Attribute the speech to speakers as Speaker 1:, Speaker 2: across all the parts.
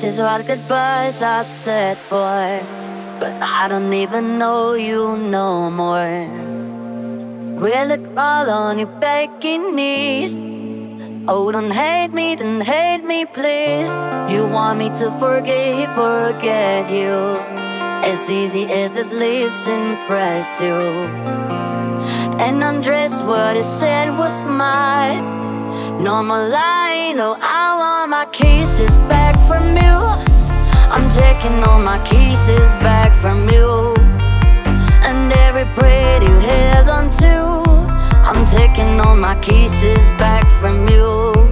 Speaker 1: this is what goodbyes are said for But I don't even know you no more. Will it crawl on your begging knees? Oh, don't hate me, don't hate me, please. You want me to forgive, forget you? As easy as this lips impress you. And undress what said was mine no more lying, no, I want my kisses back from you. I'm taking all my kisses back from you. And every breath you held on to I'm taking all my kisses back from you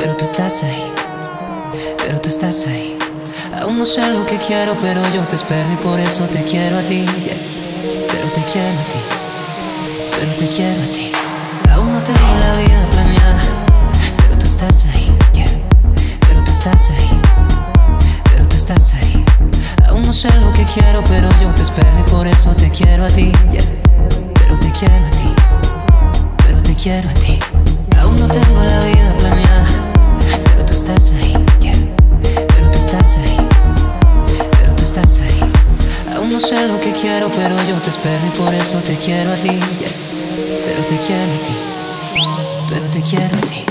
Speaker 2: Pero tú estás ahí, pero tú estás ahí. Aún no sé lo que quiero, pero yo te espero y por eso te quiero a ti, yeah. Pero te quiero a ti, pero te quiero a ti. Aún no tengo la vida planeada, pero tú estás ahí, yeah. Pero tú estás ahí, pero tú estás ahí. Aún no sé lo que quiero, pero yo te espero y por eso te quiero a ti, yeah. Pero te quiero a ti, pero te quiero a ti. Aún no tengo la vida planeada, estás ahí, yeah. Pero tú estás ahí, pero tú estás ahí. Aún no sé lo que quiero, pero yo te espero y por eso te quiero a ti, yeah. Pero te quiero a ti, pero te quiero a ti.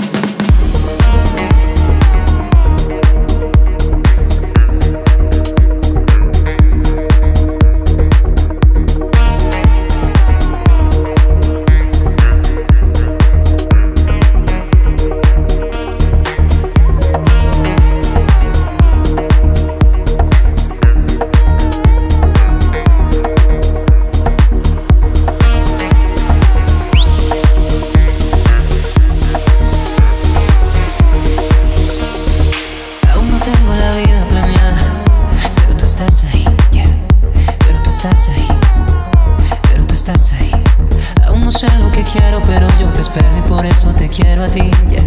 Speaker 2: Sé lo que quiero, pero yo te espero y por eso te quiero a ti, yeah.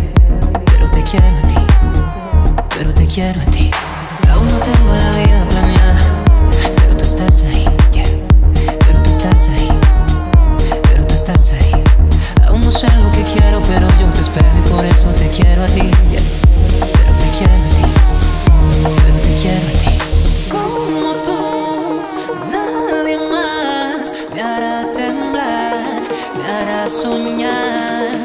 Speaker 2: Pero te quiero a ti, pero te quiero a ti. Aún no tengo la vida planeada, pero tú estás ahí, yeah. Pero tú estás ahí, pero tú estás ahí. Aún no sé lo que quiero, pero yo te espero y por eso te quiero a ti, yeah. Pero te quiero a ti, a sonhar.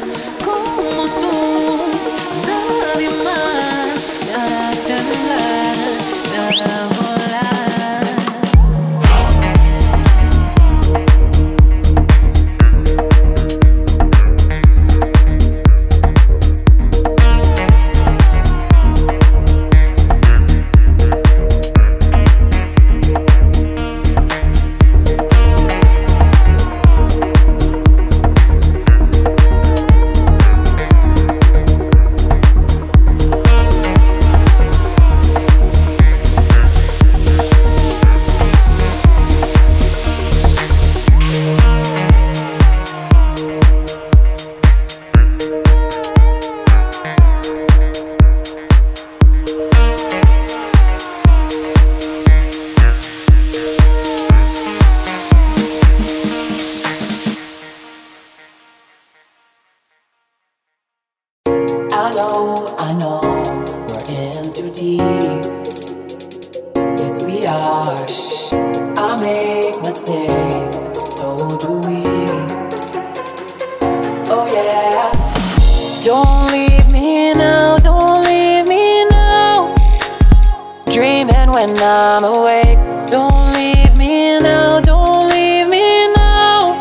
Speaker 3: dreaming when I'm awake. Don't leave me now, don't leave me now.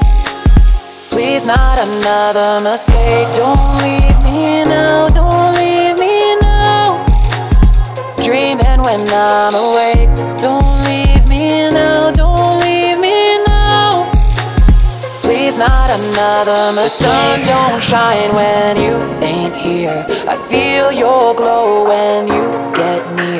Speaker 3: Please, not another mistake. Don't leave me now, don't leave me now. Dreaming when I'm awake. Don't leave me now, don't leave me now. Please, not another mistake. The sun don't shine when you ain't here. I feel your glow when you get near.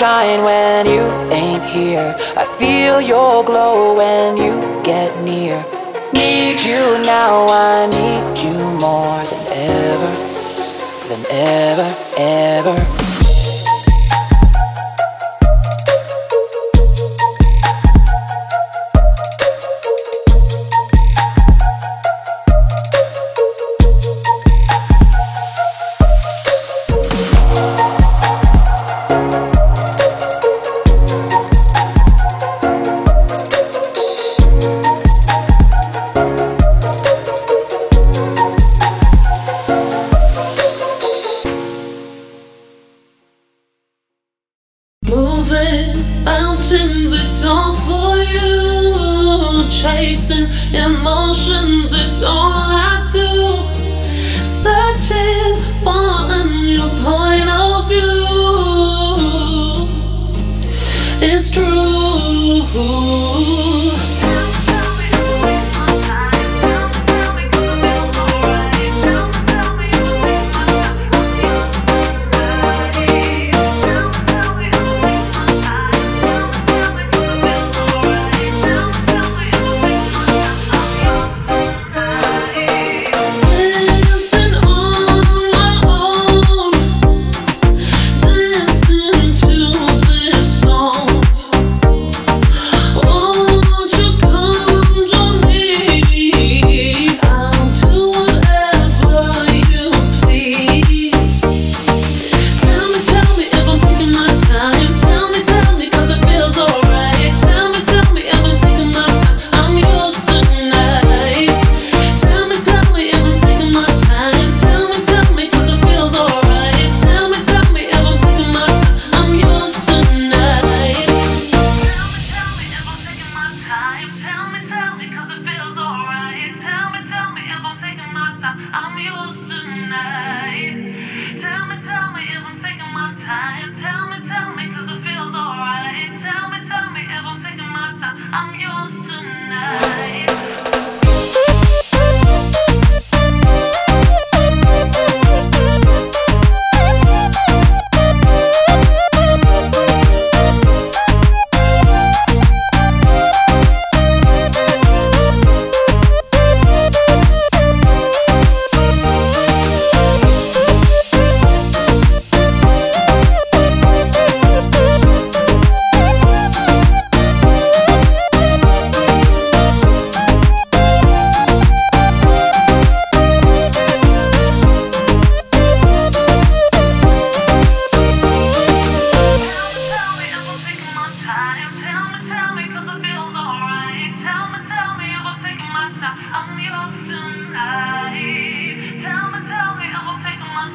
Speaker 3: shine when you ain't here. I feel your glow when you get near. Need you now, I need you more than ever, than ever, ever.
Speaker 2: chasing emotions, it's all I do. Searching for a new point of view. It's true. I'm yours.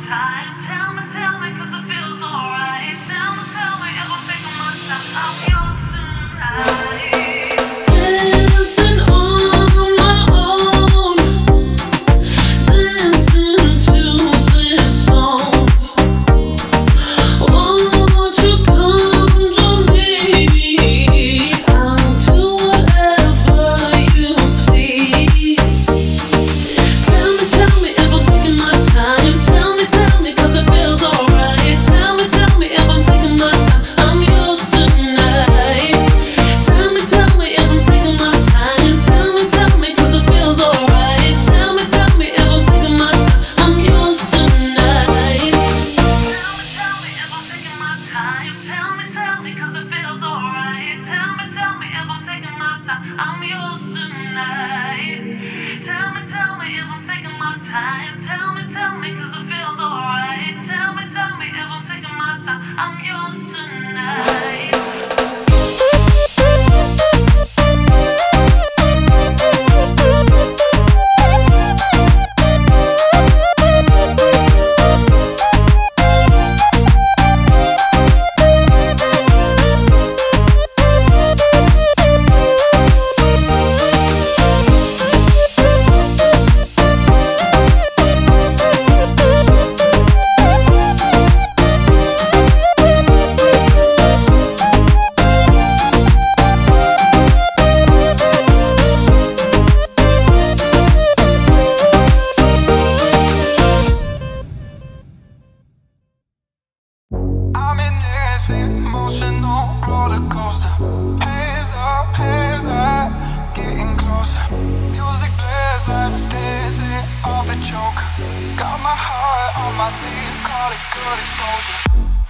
Speaker 2: time. tell me, tell me, cause it feels alright. Tell me, tell me if I'm taking my time. I'm yours tonight.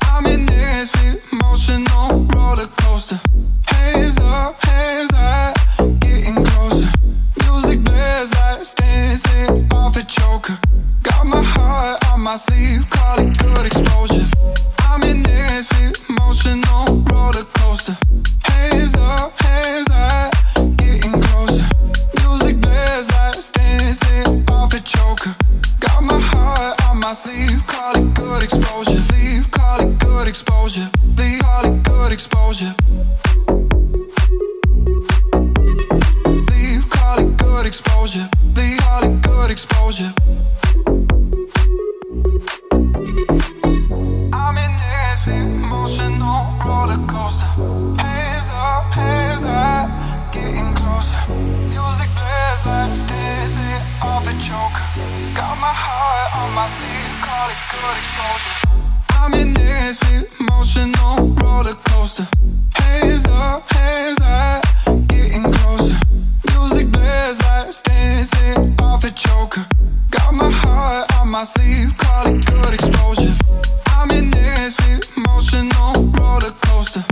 Speaker 4: I'm in this emotional roller. Hands up, hands getting closer. Music blares dancing. Got my heart on my sleeve, call it good exposure. I'm in this emotional roller coaster. Hands up, hands up, getting closer. Music blares like a dizzy of a choker. Got my heart on my sleeve, call it good exposure. I'm in this emotional roller coaster. Hands up, hands up, getting closer. Music blares like a dizzy of a choker. Got my heart on my sleeve, call it good exposure. I'm in this emotional roller coaster.